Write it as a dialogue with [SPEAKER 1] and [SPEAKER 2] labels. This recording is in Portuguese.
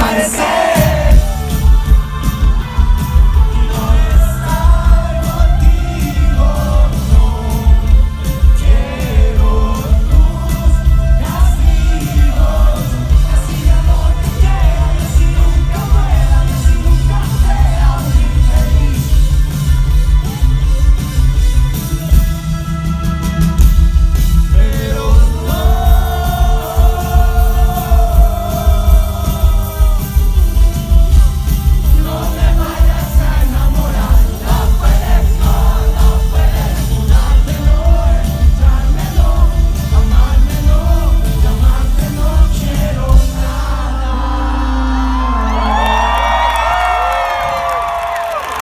[SPEAKER 1] aparecer.